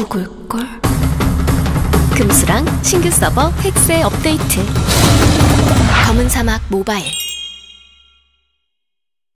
죽을걸? 금수랑 신규 서버 획세 업데이트 검은 사막 모바일